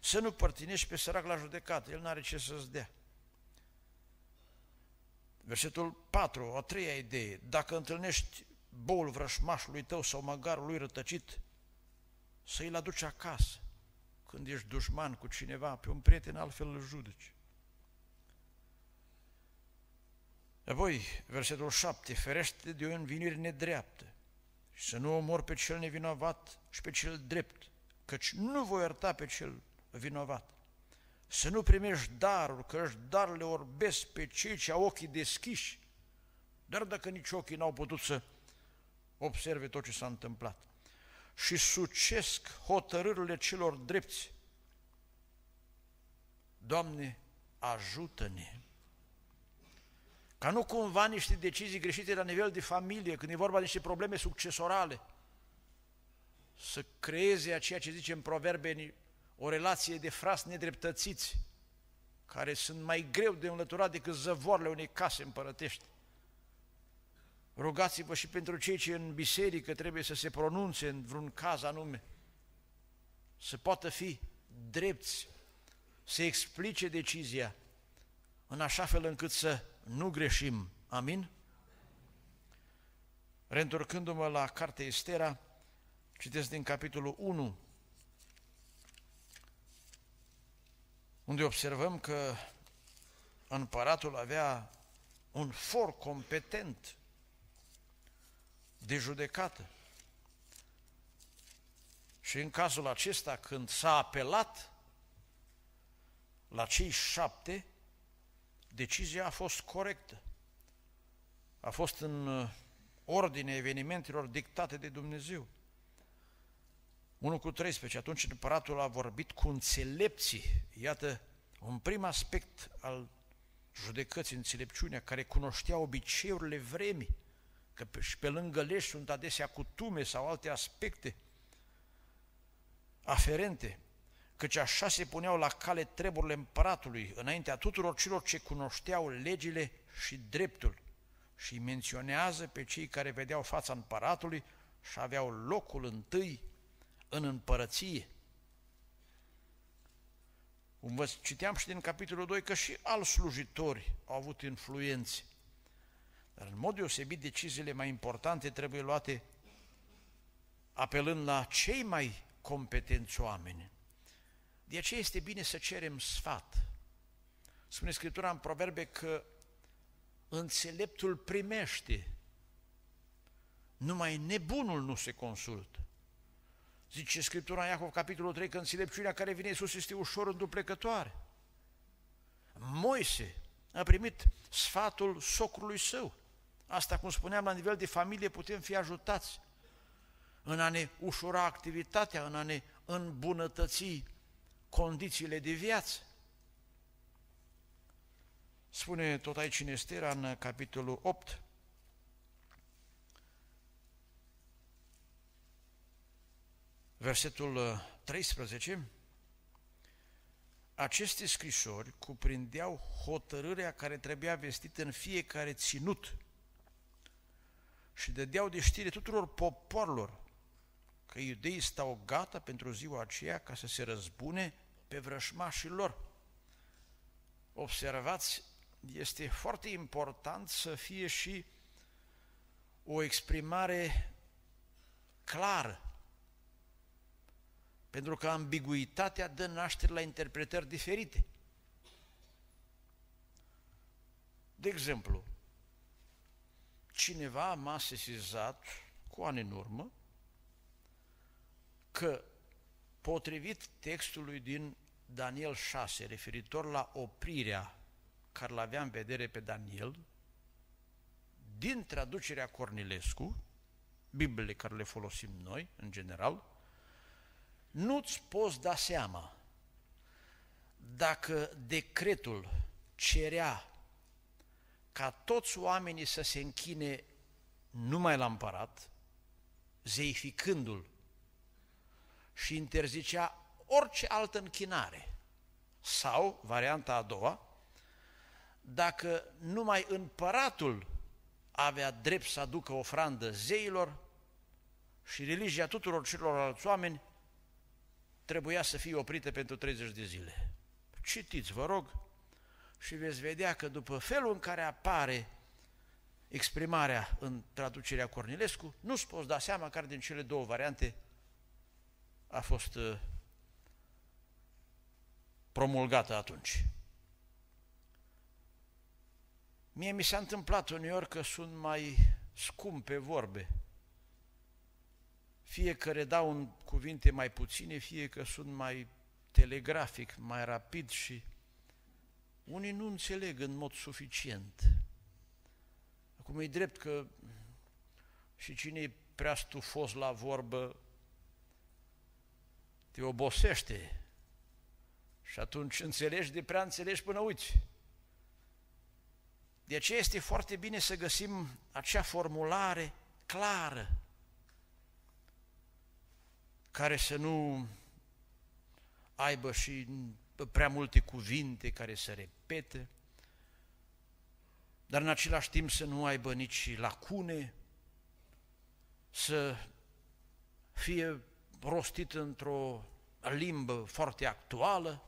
să nu părtinești pe sărac la judecată, el nu are ce să-ți dea. Versetul 4, a treia idee, dacă întâlnești boul vrășmașului tău sau măgarul lui rătăcit, să îl aduci acasă. Când ești dușman cu cineva, pe un prieten, altfel îl judeci. Apoi, versetul 7, ferește de o învinire nedreaptă și să nu omor pe cel nevinovat și pe cel drept, căci nu voi ierta pe cel vinovat. Să nu primești darul, căci darurile orbesc pe cei ce au ochii deschiși, dar dacă nici ochii n-au putut să observe tot ce s-a întâmplat. Și sucesc hotărârile celor drepți. Doamne, ajută-ne! Ca nu cumva niște decizii greșite la nivel de familie, când e vorba de niște probleme succesorale, să creeze a ceea ce zice în proverbe o relație de fras nedreptățiți, care sunt mai greu de înlăturat decât zăvoarele unei case împărătești. Rugați-vă și pentru cei ce în biserică trebuie să se pronunțe în vreun caz anume, să poată fi drepți, să explice decizia, în așa fel încât să nu greșim. Amin? Reîntorcându-mă la cartea Estera, citesc din capitolul 1, unde observăm că împăratul avea un for competent de judecată. Și în cazul acesta, când s-a apelat la cei șapte, decizia a fost corectă. A fost în uh, ordine evenimentelor dictate de Dumnezeu. 1 cu 13, atunci împăratul a vorbit cu înțelepții. Iată, un prim aspect al judecății, înțelepciunea, care cunoștea obiceiurile vremii, că și pe lângă legi sunt adesea cutume sau alte aspecte aferente căci așa se puneau la cale treburile împăratului, înaintea tuturor celor ce cunoșteau legile și dreptul, și menționează pe cei care vedeau fața împăratului și aveau locul întâi în împărăție. Cum vă citeam și din capitolul 2 că și alți slujitori au avut influențe. Dar în mod deosebit deciziile mai importante trebuie luate apelând la cei mai competenți oameni. De aceea este bine să cerem sfat. Spune Scriptura în proverbe că înțeleptul primește, numai nebunul nu se consultă. Zice Scriptura în Iacov, capitolul 3, că înțelepciunea care vine sus este ușor înduplecătoare. Moise a primit sfatul socrului său. Asta, cum spuneam, la nivel de familie putem fi ajutați în a ne ușura activitatea, în a ne îmbunătăți condițiile de viață. Spune tot aici în Estera, în capitolul 8, versetul 13, uh, aceste scrisori cuprindeau hotărârea care trebuia vestită în fiecare ținut și dădeau de știre tuturor popoarelor că iudeii stau gata pentru ziua aceea ca să se răzbune pe vrășmașii lor. Observați, este foarte important să fie și o exprimare clară, pentru că ambiguitatea dă naștere la interpretări diferite. De exemplu, cineva m-a sesizat cu ani în urmă că potrivit textului din Daniel 6, referitor la oprirea care l-avea în vedere pe Daniel, din traducerea Cornilescu, Bibliile care le folosim noi, în general, nu-ți poți da seama dacă decretul cerea ca toți oamenii să se închine numai la împărat, zeificându-l și interzicea orice altă închinare. Sau, varianta a doua, dacă numai împăratul avea drept să aducă ofrandă zeilor și religia tuturor celorlalți oameni trebuia să fie oprită pentru 30 de zile. Citiți, vă rog, și veți vedea că după felul în care apare exprimarea în traducerea Cornilescu, nu-ți poți da seama care din cele două variante a fost uh, promulgată atunci. Mie mi s-a întâmplat uneori că sunt mai scumpe vorbe. Fie că redau în cuvinte mai puține, fie că sunt mai telegrafic, mai rapid și unii nu înțeleg în mod suficient. Acum e drept că și cine e prea stufos la vorbă te obosește și atunci înțelegi de prea înțelegi până uiți. De aceea este foarte bine să găsim acea formulare clară, care să nu aibă și prea multe cuvinte care să repete, dar în același timp să nu aibă nici lacune, să fie rostit într-o limbă foarte actuală.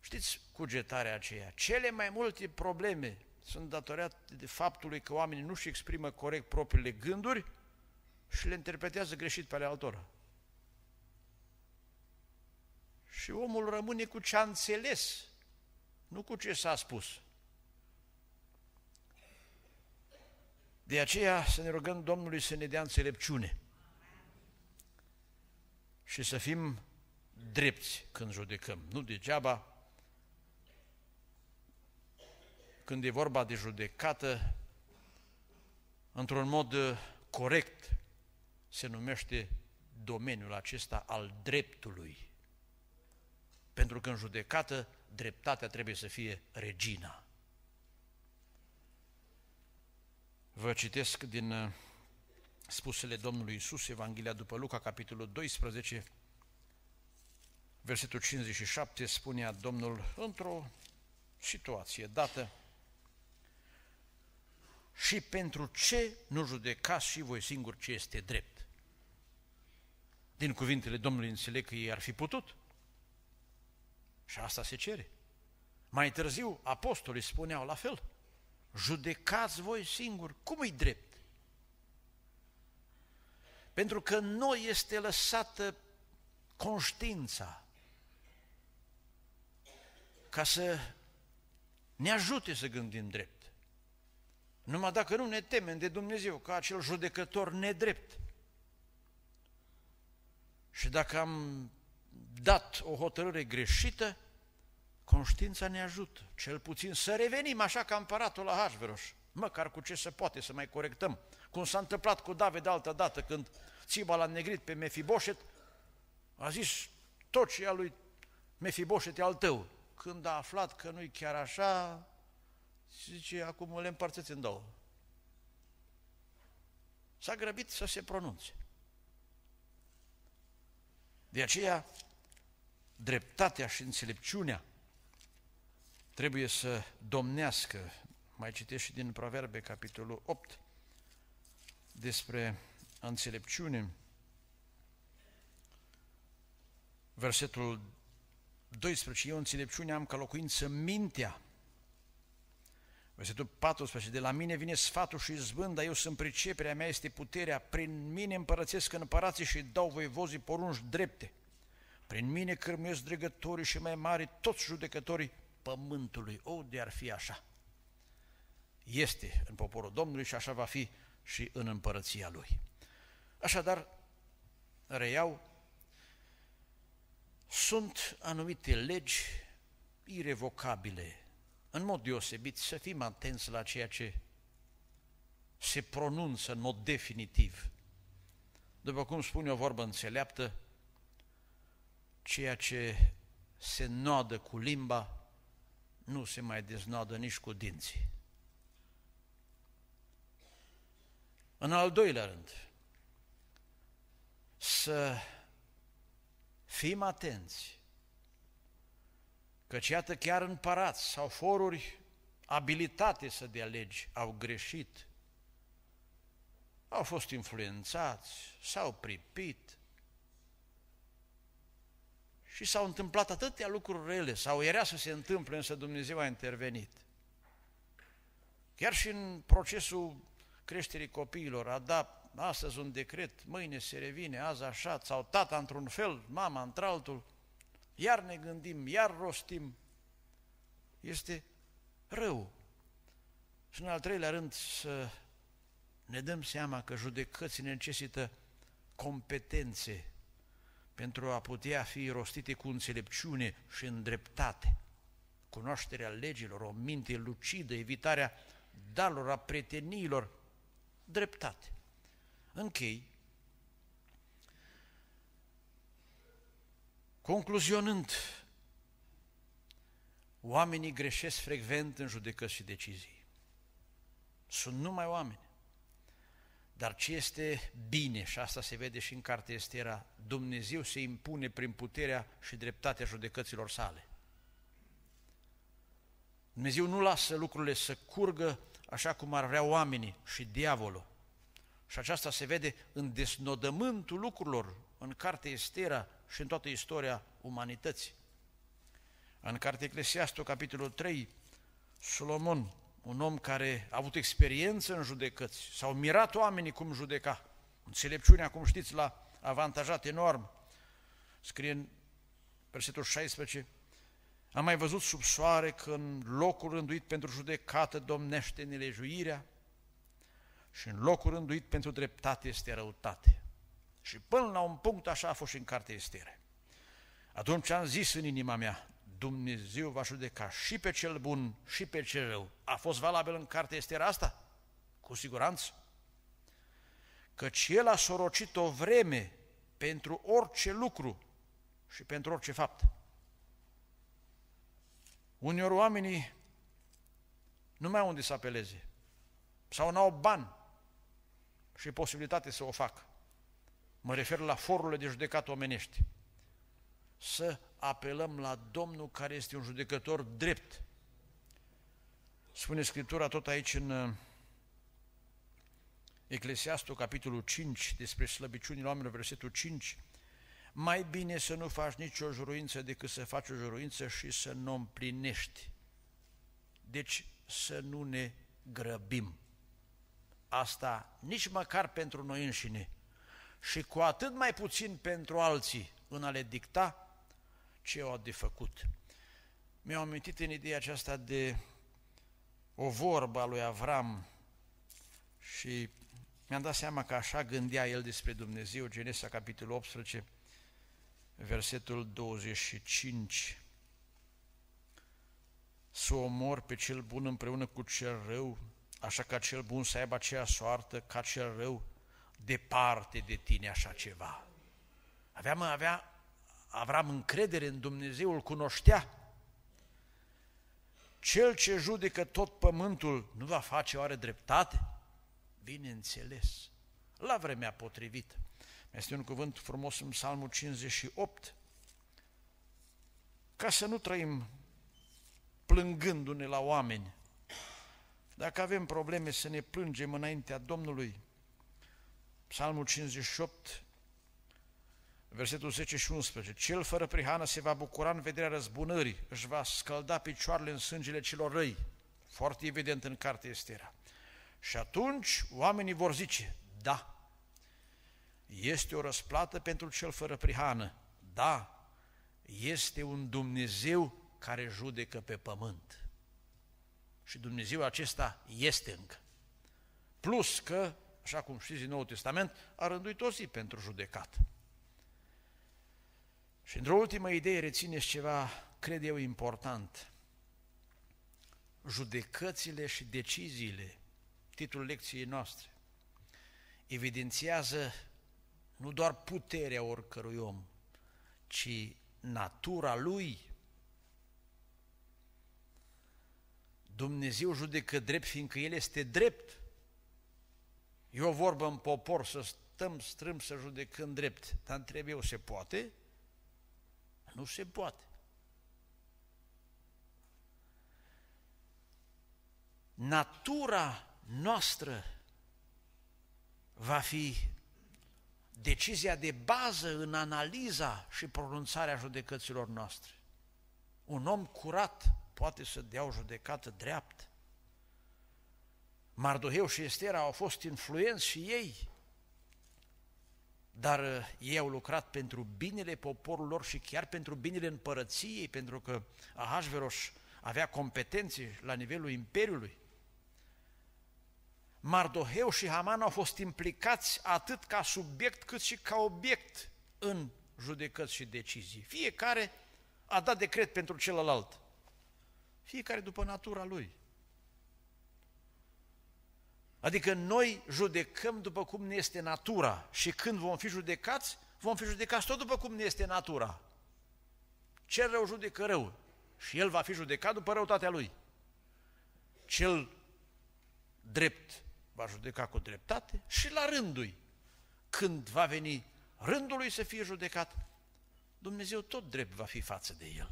Știți cugetarea aceea? Cele mai multe probleme sunt datorate de faptului că oamenii nu-și exprimă corect propriile gânduri și le interpretează greșit pe ale altora. Și omul rămâne cu ce a înțeles, nu cu ce s-a spus. De aceea să ne rugăm Domnului să ne dea înțelepciune și să fim drepți când judecăm. Nu degeaba, când e vorba de judecată, într-un mod corect, se numește domeniul acesta al dreptului. Pentru că în judecată, dreptatea trebuie să fie regina. Vă citesc din uh, spusele Domnului Isus, Evanghelia după Luca, capitolul 12, versetul 57, spunea Domnul într-o situație dată, și pentru ce nu judecați și voi singur ce este drept? Din cuvintele Domnului înțeleg că ei ar fi putut. Și asta se cere. Mai târziu, apostolii spuneau la fel. Judecați voi singuri. Cum e drept? Pentru că noi este lăsată conștiința ca să ne ajute să gândim drept. Numai dacă nu ne temem de Dumnezeu ca acel judecător nedrept. Și dacă am dat o hotărâre greșită, conștiința ne ajută, cel puțin să revenim așa ca împăratul la Hașveroș, măcar cu ce se poate să mai corectăm. Cum s-a întâmplat cu David altă dată, când Țiba l-a negrit pe Mefiboșet, a zis, tot ce e al lui Mefiboșet e al tău. Când a aflat că nu-i chiar așa, zice, acum le împărțeți în două. S-a grăbit să se pronunțe. De aceea, dreptatea și înțelepciunea trebuie să domnească. Mai citesc și din Proverbe, capitolul 8, despre înțelepciune. Versetul 12. Eu înțelepciune am ca locuință mintea. Versetul 14. De la mine vine sfatul și zbânda, eu sunt priceperea mea, este puterea, prin mine împărățesc împărații și dau voivozii porunci drepte. Prin mine cârmuiesc dregătorii și mai mari toți judecătorii pământului. O, de ar fi așa! Este în poporul Domnului și așa va fi și în împărăția Lui. Așadar, reiau, sunt anumite legi irevocabile, în mod deosebit să fim atenți la ceea ce se pronunță în mod definitiv. După cum spune o vorbă înțeleaptă, ceea ce se noadă cu limba nu se mai deznodă nici cu dinții. În al doilea rând, să fim atenți, căci iată chiar în parați sau foruri abilitate să dea legi au greșit, au fost influențați, s-au pripit, și s-au întâmplat atâtea lucruri rele, sau era să se întâmple, însă Dumnezeu a intervenit. Chiar și în procesul creșterii copiilor, a dat astăzi un decret, mâine se revine, azi așa, sau tata într-un fel, mama într-altul, iar ne gândim, iar rostim, este rău. Și în al treilea rând să ne dăm seama că judecății necesită competențe pentru a putea fi rostite cu înțelepciune și îndreptate. Cunoașterea legilor, o minte lucidă, evitarea dalor, a prieteniilor, dreptate. Închei. Concluzionând, oamenii greșesc frecvent în judecăți și decizii. Sunt numai oameni. Dar ce este bine, și asta se vede și în cartea Estera, Dumnezeu se impune prin puterea și dreptatea judecăților sale. Dumnezeu nu lasă lucrurile să curgă așa cum ar vrea oamenii și diavolul. Și aceasta se vede în desnodământul lucrurilor, în cartea Estera și în toată istoria umanității. În cartea Eclesiastul, capitolul 3, Solomon un om care a avut experiență în judecăți, s-au mirat oamenii cum judeca. Înțelepciunea, cum știți, l-a avantajat enorm. Scrie în versetul 16, am mai văzut sub soare că în locul rânduit pentru judecată domnește nelejuirea și în locul rânduit pentru dreptate este răutate. Și până la un punct așa a fost și în cartea Estere. Atunci am zis în inima mea, Dumnezeu va judeca și pe cel bun și pe cel rău. A fost valabil în cartea Ester asta? Cu siguranță. Căci El a sorocit o vreme pentru orice lucru și pentru orice fapt. Uneori oamenii nu mai au unde să apeleze sau nu au bani și posibilitate să o facă. Mă refer la forurile de judecat omenești. Să apelăm la Domnul care este un judecător drept. Spune Scriptura tot aici în uh, Eclesiastul, capitolul 5, despre slăbiciunile oamenilor, versetul 5, mai bine să nu faci nicio juruință decât să faci o juruință și să nu o împlinești. Deci să nu ne grăbim. Asta nici măcar pentru noi înșine și cu atât mai puțin pentru alții în a le dicta ce au de făcut. Mi-au amintit în ideea aceasta de o vorbă a lui Avram și mi-am dat seama că așa gândea el despre Dumnezeu, Genesa capitolul 18, versetul 25. Să omor pe cel bun împreună cu cel rău, așa ca cel bun să aibă aceea soartă ca cel rău, departe de tine așa ceva. Avea, mă, avea Avram încredere în Dumnezeu, îl cunoștea. Cel ce judecă tot pământul nu va face oare dreptate? Bineînțeles, la vremea potrivită. Este un cuvânt frumos în Psalmul 58, ca să nu trăim plângându-ne la oameni. Dacă avem probleme să ne plângem înaintea Domnului, Psalmul 58, versetul 10 și 11, Cel fără prihană se va bucura în vederea răzbunării, își va scălda picioarele în sângele celor răi. Foarte evident în carte Estera. Și atunci oamenii vor zice, da, este o răsplată pentru cel fără prihană, da, este un Dumnezeu care judecă pe pământ. Și Dumnezeu acesta este încă. Plus că, așa cum știți din Noul Testament, a rânduit o zi pentru judecat. Și într-o ultimă idee rețineți ceva, cred eu, important. Judecățile și deciziile, titlul lecției noastre, evidențiază nu doar puterea oricărui om, ci natura lui. Dumnezeu judecă drept, fiindcă El este drept. E o vorbă în popor să stăm strâm să judecăm drept, dar întreb eu, se poate? Nu se poate. Natura noastră va fi decizia de bază în analiza și pronunțarea judecăților noastre. Un om curat poate să dea o judecată dreaptă. Mardoheu și Estera au fost influenți și ei, dar uh, ei au lucrat pentru binele poporului lor și chiar pentru binele împărăției, pentru că Ahasveros avea competențe la nivelul imperiului. Mardoheu și Haman au fost implicați atât ca subiect cât și ca obiect în judecăți și decizii. Fiecare a dat decret pentru celălalt. Fiecare după natura lui. Adică noi judecăm după cum ne este natura și când vom fi judecați, vom fi judecați tot după cum ne este natura. Cel rău judecă rău și el va fi judecat după răutatea lui. Cel drept va judeca cu dreptate și la rândul când va veni rândul lui să fie judecat, Dumnezeu tot drept va fi față de el.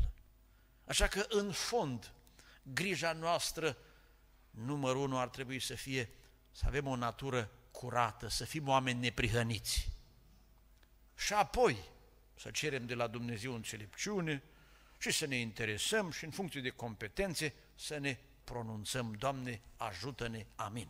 Așa că, în fond, grija noastră, numărul unu, ar trebui să fie să avem o natură curată, să fim oameni neprihăniți. Și apoi să cerem de la Dumnezeu înțelepciune și să ne interesăm și în funcție de competențe să ne pronunțăm, Doamne, ajută-ne, amin.